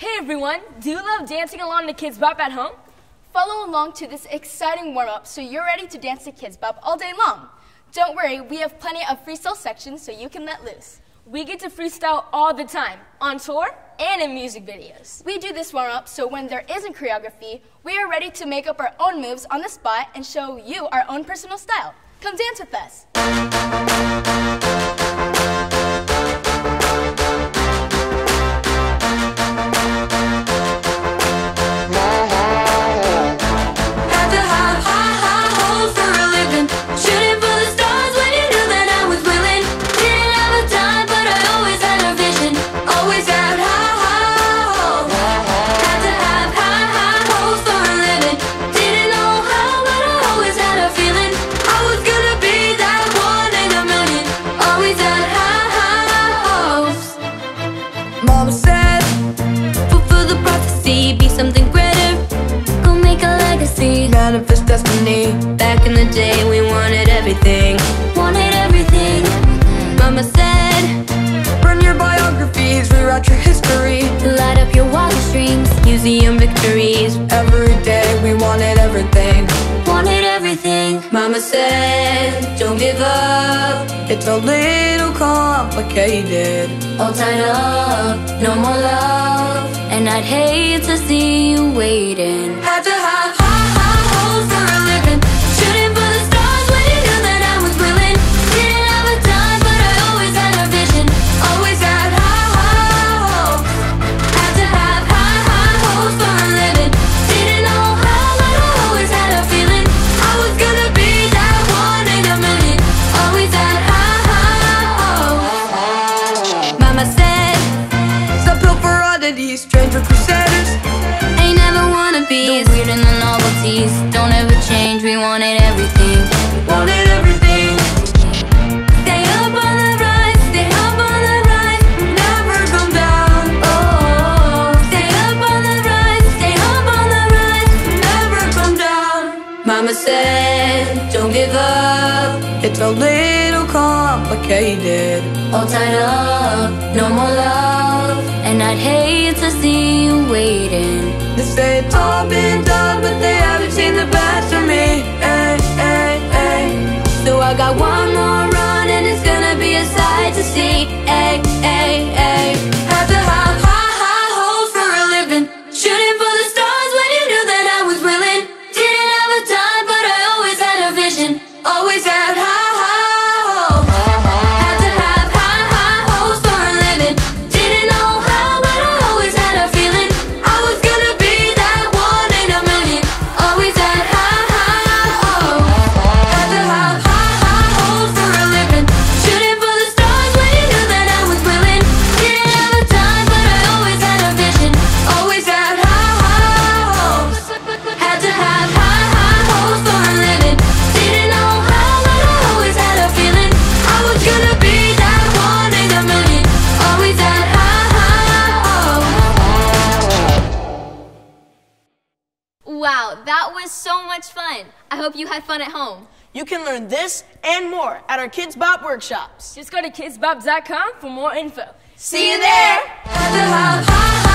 Hey everyone, do you love dancing along to KIDZ BOP at home? Follow along to this exciting warm up so you're ready to dance to KIDZ BOP all day long. Don't worry, we have plenty of freestyle sections so you can let loose. We get to freestyle all the time, on tour and in music videos. We do this warm up so when there isn't choreography, we are ready to make up our own moves on the spot and show you our own personal style. Come dance with us. Manifest destiny. Back in the day, we wanted everything. Wanted everything. Mama said, Burn your biographies, rewrite your history. light up your wildest dreams, museum victories. Every day we wanted everything. Wanted everything. Mama said, don't give up. It's a little complicated. All tied up, no more love. And I'd hate to see you waiting. Had to oddities, stranger crusaders. Ain't never wanna be the weird and the novelties. Don't ever change, we wanted everything. Wanted everything. Stay up on the rise, stay up on the rise. Never come down. Oh, stay up on the rise, stay up on the rise. Never come down. Mama said, don't give up. It's a little complicated. All tied up, no more love. And I'd hate to see you waiting. They say it's all been done, but they haven't seen the best of me. Ay. So I got one more run and it's gonna be a sight to see. Had to have high, high hopes for a living. Shooting for the stars when you knew that I was willing. Didn't have a but I always had a vision. Always had high Wow, that was so much fun. I hope you had fun at home. You can learn this and more at our KIDZ BOP workshops. Just go to kidzbop.com for more info. See you there! Had to have